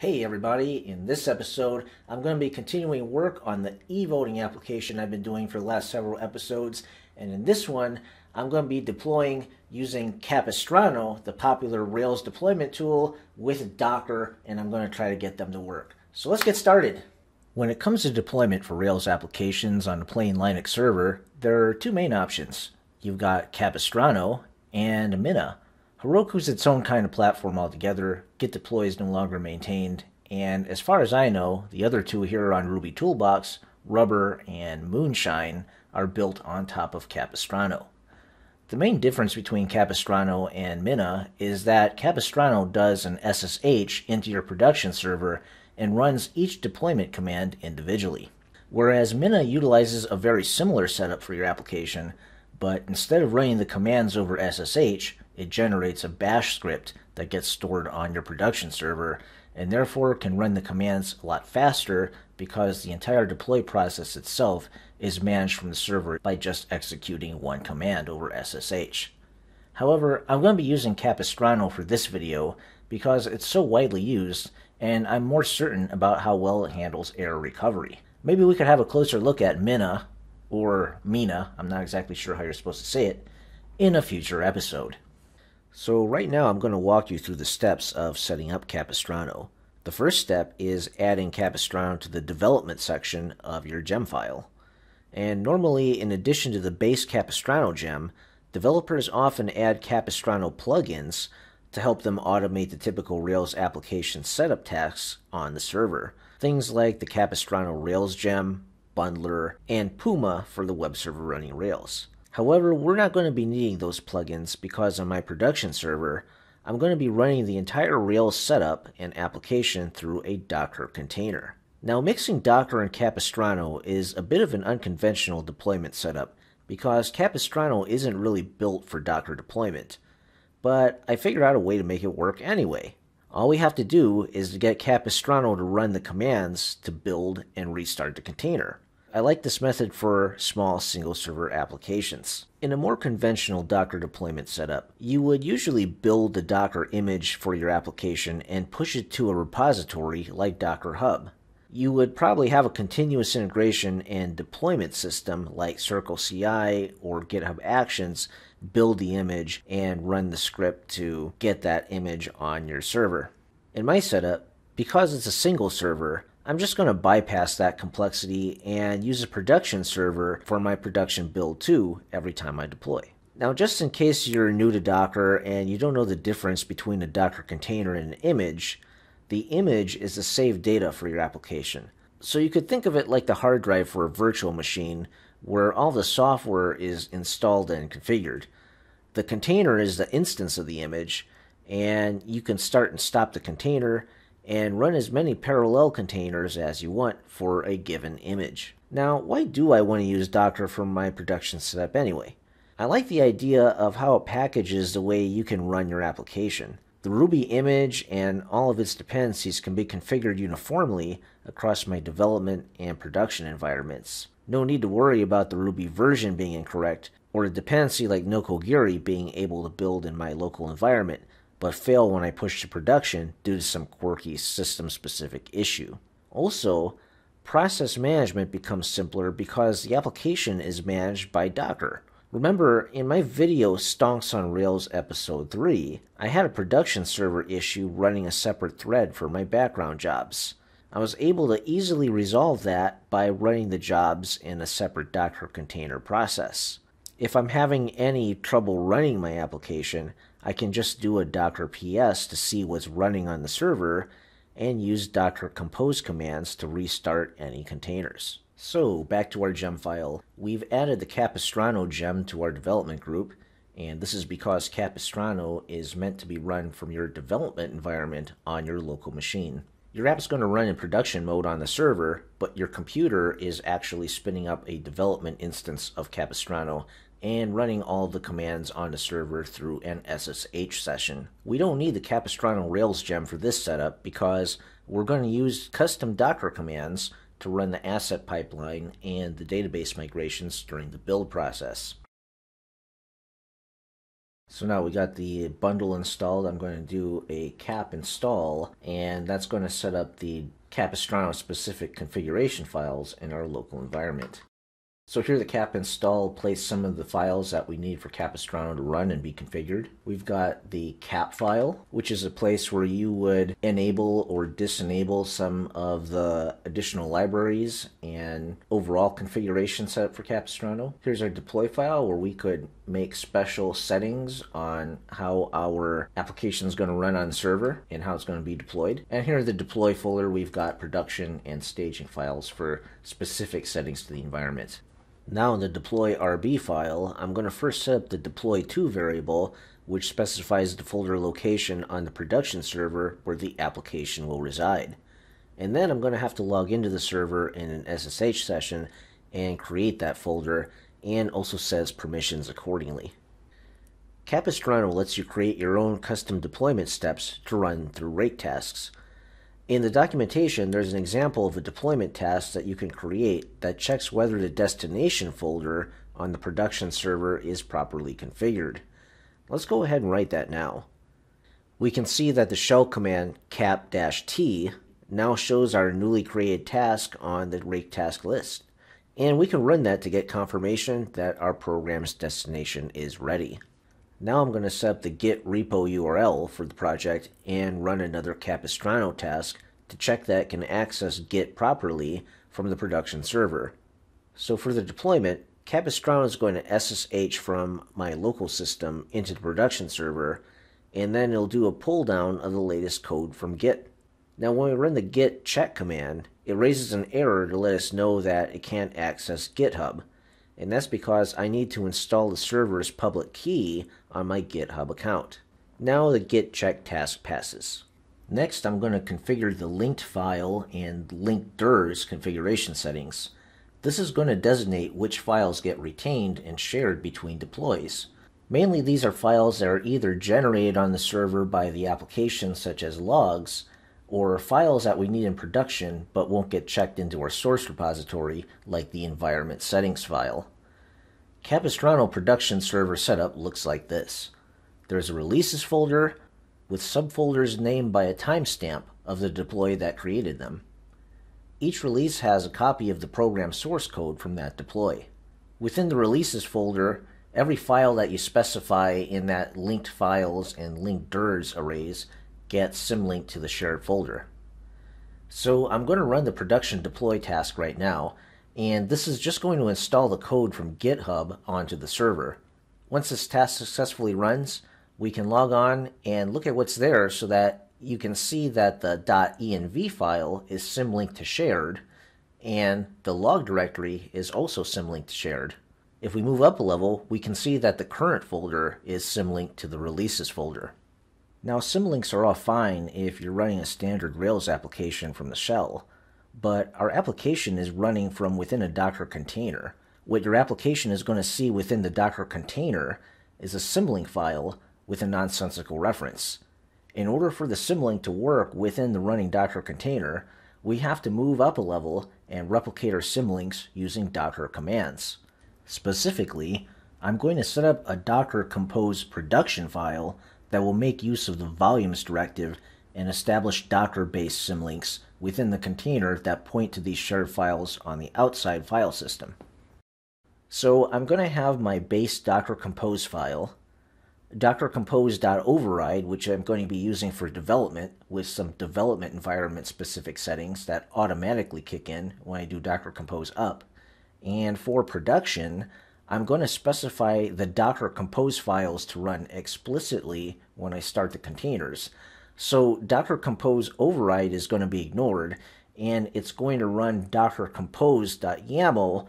Hey everybody, in this episode I'm going to be continuing work on the e-voting application I've been doing for the last several episodes and in this one I'm going to be deploying using Capistrano, the popular Rails deployment tool, with Docker and I'm going to try to get them to work. So let's get started. When it comes to deployment for Rails applications on a plain Linux server, there are two main options. You've got Capistrano and Mina. Heroku's its own kind of platform altogether. Git deploy is no longer maintained, and as far as I know, the other two here on Ruby Toolbox, Rubber and Moonshine, are built on top of Capistrano. The main difference between Capistrano and Mina is that Capistrano does an SSH into your production server and runs each deployment command individually, whereas Mina utilizes a very similar setup for your application, but instead of running the commands over SSH, it generates a bash script that gets stored on your production server and therefore can run the commands a lot faster because the entire deploy process itself is managed from the server by just executing one command over SSH. However, I'm going to be using Capistrano for this video because it's so widely used and I'm more certain about how well it handles error recovery. Maybe we could have a closer look at Mina, or Mina, I'm not exactly sure how you're supposed to say it, in a future episode. So right now I'm going to walk you through the steps of setting up Capistrano. The first step is adding Capistrano to the development section of your gem file. And normally, in addition to the base Capistrano gem, developers often add Capistrano plugins to help them automate the typical Rails application setup tasks on the server. Things like the Capistrano Rails gem, Bundler, and Puma for the web server running Rails. However, we're not going to be needing those plugins because on my production server, I'm going to be running the entire Rails setup and application through a Docker container. Now, mixing Docker and Capistrano is a bit of an unconventional deployment setup because Capistrano isn't really built for Docker deployment. But I figured out a way to make it work anyway. All we have to do is to get Capistrano to run the commands to build and restart the container. I like this method for small single server applications. In a more conventional Docker deployment setup, you would usually build the Docker image for your application and push it to a repository like Docker Hub. You would probably have a continuous integration and deployment system like Circle CI or GitHub Actions build the image and run the script to get that image on your server. In my setup, because it's a single server, I'm just going to bypass that complexity and use a production server for my production build too every time I deploy. Now, just in case you're new to Docker and you don't know the difference between a Docker container and an image, the image is the saved data for your application. So you could think of it like the hard drive for a virtual machine where all the software is installed and configured. The container is the instance of the image, and you can start and stop the container and run as many parallel containers as you want for a given image. Now, why do I want to use Docker for my production setup anyway? I like the idea of how it packages the way you can run your application. The Ruby image and all of its dependencies can be configured uniformly across my development and production environments. No need to worry about the Ruby version being incorrect or a dependency like Nokogiri being able to build in my local environment but fail when I push to production due to some quirky system specific issue. Also, process management becomes simpler because the application is managed by Docker. Remember, in my video Stonks on Rails episode 3, I had a production server issue running a separate thread for my background jobs. I was able to easily resolve that by running the jobs in a separate Docker container process. If I'm having any trouble running my application, I can just do a docker ps to see what's running on the server and use docker compose commands to restart any containers. So back to our gem file. We've added the Capistrano gem to our development group, and this is because Capistrano is meant to be run from your development environment on your local machine. Your app is going to run in production mode on the server, but your computer is actually spinning up a development instance of Capistrano and running all the commands on the server through an SSH session. We don't need the Capistrano Rails gem for this setup because we're going to use custom Docker commands to run the asset pipeline and the database migrations during the build process. So now we got the bundle installed. I'm going to do a cap install, and that's going to set up the Capistrano specific configuration files in our local environment. So here the cap install places some of the files that we need for Capistrano to run and be configured. We've got the cap file, which is a place where you would enable or disenable some of the additional libraries and overall configuration setup for Capistrano. Here's our deploy file where we could make special settings on how our application is going to run on server and how it's going to be deployed. And here in the deploy folder, we've got production and staging files for specific settings to the environment. Now in the deploy RB file, I'm going to first set up the deploy to variable, which specifies the folder location on the production server where the application will reside. And then I'm going to have to log into the server in an SSH session and create that folder and also sets permissions accordingly. Capistrano lets you create your own custom deployment steps to run through rake tasks. In the documentation, there's an example of a deployment task that you can create that checks whether the destination folder on the production server is properly configured. Let's go ahead and write that now. We can see that the shell command cap-t now shows our newly created task on the rake task list. And we can run that to get confirmation that our program's destination is ready. Now I'm going to set up the git repo URL for the project and run another Capistrano task to check that it can access git properly from the production server. So for the deployment, Capistrano is going to SSH from my local system into the production server, and then it'll do a pull down of the latest code from git. Now when we run the git check command, it raises an error to let us know that it can't access GitHub and that's because I need to install the server's public key on my GitHub account. Now the git check task passes. Next, I'm going to configure the linked file and linked DIRs configuration settings. This is going to designate which files get retained and shared between deploys. Mainly these are files that are either generated on the server by the application such as logs, or files that we need in production but won't get checked into our source repository like the environment settings file. Capistrano production server setup looks like this. There's a releases folder with subfolders named by a timestamp of the deploy that created them. Each release has a copy of the program source code from that deploy. Within the releases folder, every file that you specify in that linked files and linked DIRs arrays get symlinked to the shared folder. So I'm going to run the production deploy task right now, and this is just going to install the code from GitHub onto the server. Once this task successfully runs, we can log on and look at what's there so that you can see that the .env file is symlinked to shared, and the log directory is also symlinked to shared. If we move up a level, we can see that the current folder is symlinked to the releases folder. Now symlinks are all fine if you're running a standard Rails application from the shell, but our application is running from within a Docker container. What your application is going to see within the Docker container is a symlink file with a nonsensical reference. In order for the symlink to work within the running Docker container, we have to move up a level and replicate our symlinks using Docker commands. Specifically, I'm going to set up a Docker Compose production file that will make use of the volumes directive and establish Docker-based symlinks within the container that point to these shared files on the outside file system. So I'm going to have my base Docker Compose file, Docker Compose.override, which I'm going to be using for development with some development environment specific settings that automatically kick in when I do Docker Compose up. And for production, I'm going to specify the Docker Compose files to run explicitly when I start the containers. So Docker Compose override is going to be ignored, and it's going to run Docker Compose.yaml,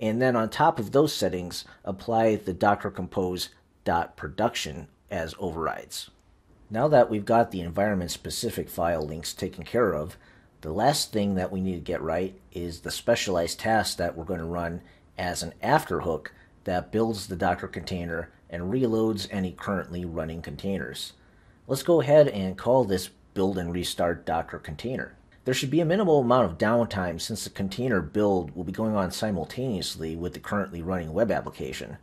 and then on top of those settings, apply the Docker Compose.production as overrides. Now that we've got the environment-specific file links taken care of, the last thing that we need to get right is the specialized task that we're going to run as an afterhook that builds the Docker container and reloads any currently running containers. Let's go ahead and call this build and restart Docker container. There should be a minimal amount of downtime since the container build will be going on simultaneously with the currently running web application.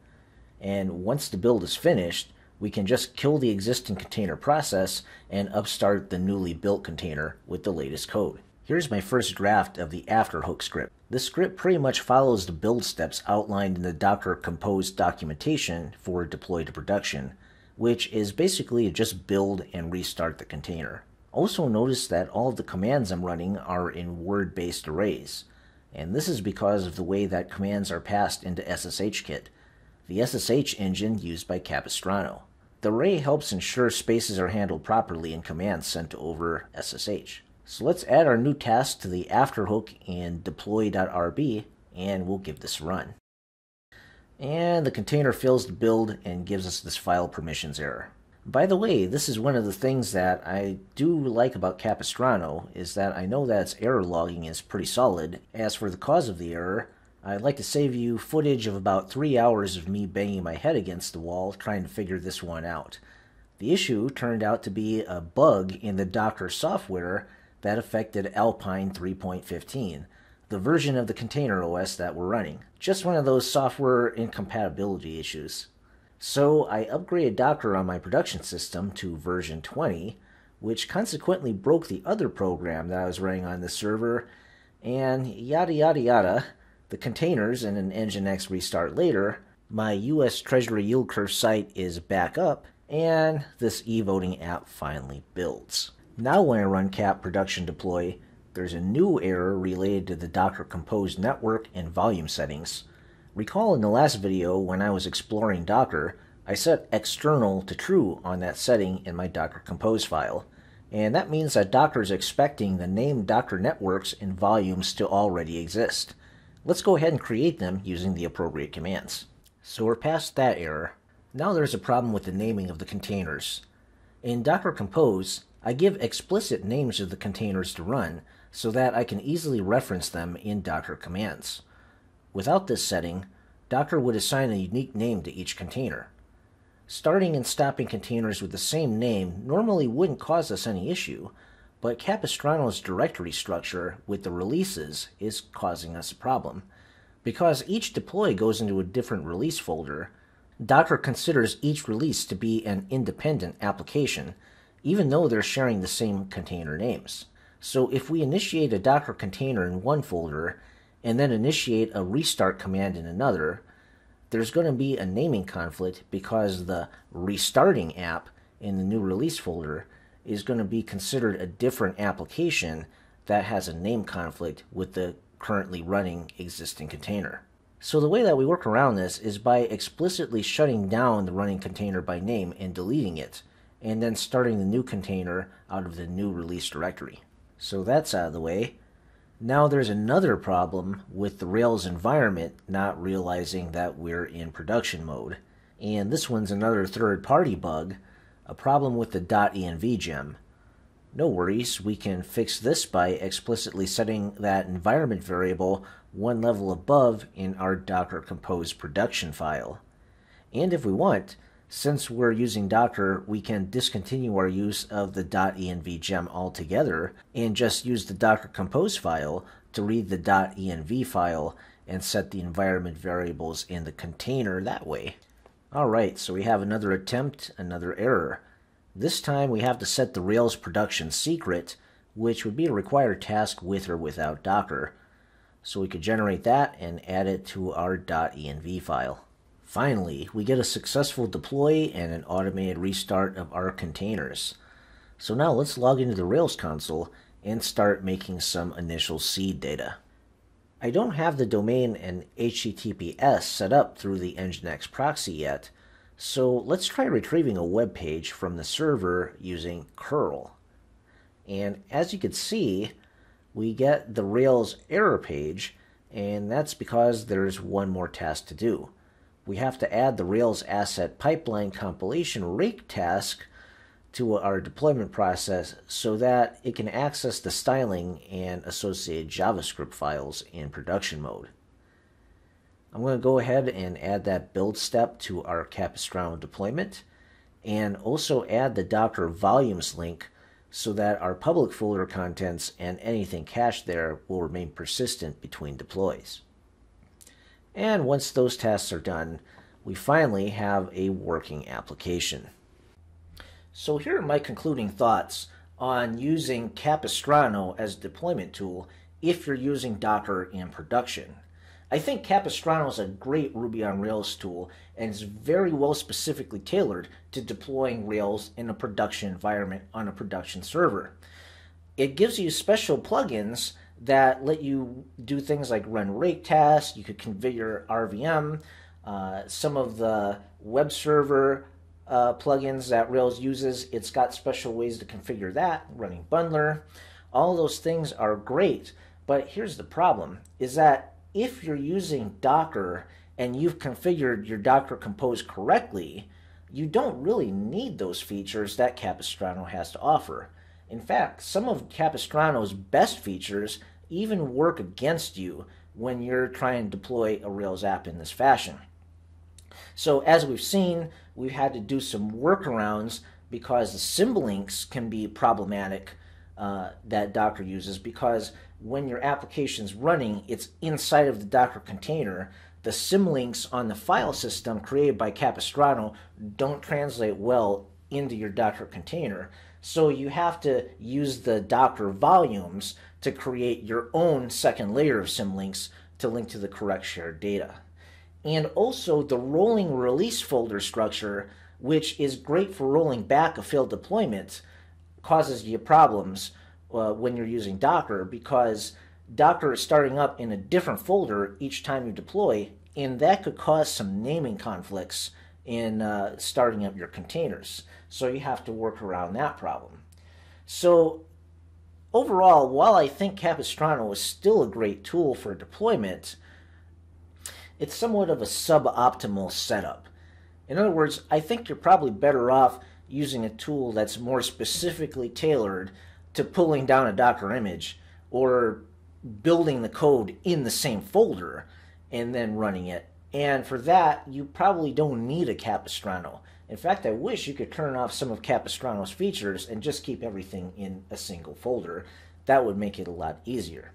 And once the build is finished, we can just kill the existing container process and upstart the newly built container with the latest code. Here's my first draft of the afterhook script. This script pretty much follows the build steps outlined in the Docker Compose documentation for deploy to production, which is basically just build and restart the container. Also notice that all of the commands I'm running are in word-based arrays, and this is because of the way that commands are passed into SSHKit, the SSH engine used by Capistrano. The array helps ensure spaces are handled properly in commands sent over SSH. So let's add our new task to the afterhook in deploy.rb and we'll give this a run. And the container fails to build and gives us this file permissions error. By the way, this is one of the things that I do like about Capistrano is that I know that its error logging is pretty solid. As for the cause of the error, I'd like to save you footage of about three hours of me banging my head against the wall trying to figure this one out. The issue turned out to be a bug in the Docker software that affected Alpine 3.15, the version of the container OS that we're running. Just one of those software incompatibility issues. So I upgraded Docker on my production system to version 20, which consequently broke the other program that I was running on the server, and yada yada yada the containers and an Nginx restart later, my US Treasury yield curve site is back up, and this e-voting app finally builds. Now when I run cap production deploy, there's a new error related to the Docker Compose network and volume settings. Recall in the last video when I was exploring Docker, I set external to true on that setting in my Docker Compose file, and that means that Docker is expecting the named Docker networks and volumes to already exist. Let's go ahead and create them using the appropriate commands. So we're past that error. Now there's a problem with the naming of the containers. In Docker Compose, I give explicit names of the containers to run so that I can easily reference them in Docker commands. Without this setting, Docker would assign a unique name to each container. Starting and stopping containers with the same name normally wouldn't cause us any issue, but Capistrano's directory structure with the releases is causing us a problem. Because each deploy goes into a different release folder, Docker considers each release to be an independent application, even though they're sharing the same container names. So if we initiate a Docker container in one folder and then initiate a restart command in another, there's going to be a naming conflict because the restarting app in the new release folder is going to be considered a different application that has a name conflict with the currently running existing container. So the way that we work around this is by explicitly shutting down the running container by name and deleting it, and then starting the new container out of the new release directory. So that's out of the way. Now there's another problem with the Rails environment not realizing that we're in production mode. And this one's another third-party bug a problem with the dotenv gem. No worries, we can fix this by explicitly setting that environment variable one level above in our Docker Compose production file. And if we want, since we're using Docker, we can discontinue our use of the dotenv gem altogether and just use the Docker Compose file to read the .env file and set the environment variables in the container that way. Alright, so we have another attempt, another error. This time we have to set the Rails production secret, which would be a required task with or without Docker. So we could generate that and add it to our .env file. Finally, we get a successful deploy and an automated restart of our containers. So now let's log into the Rails console and start making some initial seed data. I don't have the domain and HTTPS set up through the Nginx proxy yet, so let's try retrieving a web page from the server using curl. And as you can see, we get the Rails error page, and that's because there's one more task to do. We have to add the Rails asset pipeline compilation rake task to our deployment process so that it can access the styling and associated JavaScript files in production mode. I'm going to go ahead and add that build step to our Capistrano deployment and also add the Docker volumes link so that our public folder contents and anything cached there will remain persistent between deploys. And once those tasks are done, we finally have a working application. So here are my concluding thoughts on using Capistrano as a deployment tool if you're using Docker in production. I think Capistrano is a great Ruby on Rails tool and is very well specifically tailored to deploying Rails in a production environment on a production server. It gives you special plugins that let you do things like run rake tasks, you could configure RVM, uh, some of the web server uh, plugins that Rails uses, it's got special ways to configure that, running bundler. All those things are great, but here's the problem, is that if you're using Docker and you've configured your Docker Compose correctly, you don't really need those features that Capistrano has to offer. In fact, some of Capistrano's best features even work against you when you're trying to deploy a Rails app in this fashion. So as we've seen, we've had to do some workarounds because the symlinks can be problematic uh, that Docker uses because when your application is running, it's inside of the Docker container. The symlinks on the file system created by Capistrano don't translate well into your Docker container. So you have to use the Docker volumes to create your own second layer of symlinks to link to the correct shared data. And also the rolling release folder structure, which is great for rolling back a failed deployment, causes you problems uh, when you're using Docker because Docker is starting up in a different folder each time you deploy, and that could cause some naming conflicts in uh, starting up your containers. So you have to work around that problem. So overall, while I think Capistrano is still a great tool for deployment, it's somewhat of a suboptimal setup. In other words, I think you're probably better off using a tool that's more specifically tailored to pulling down a Docker image or building the code in the same folder and then running it. And for that, you probably don't need a Capistrano. In fact, I wish you could turn off some of Capistrano's features and just keep everything in a single folder. That would make it a lot easier.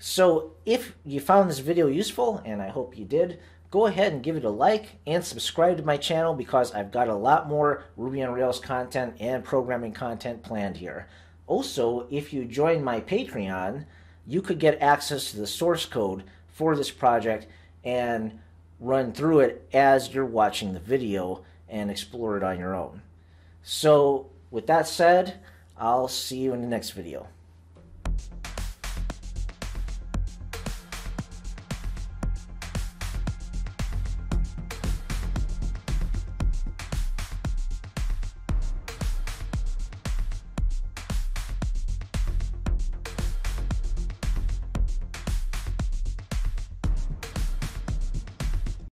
So if you found this video useful, and I hope you did, go ahead and give it a like and subscribe to my channel because I've got a lot more Ruby on Rails content and programming content planned here. Also, if you join my Patreon, you could get access to the source code for this project and run through it as you're watching the video and explore it on your own. So, with that said, I'll see you in the next video.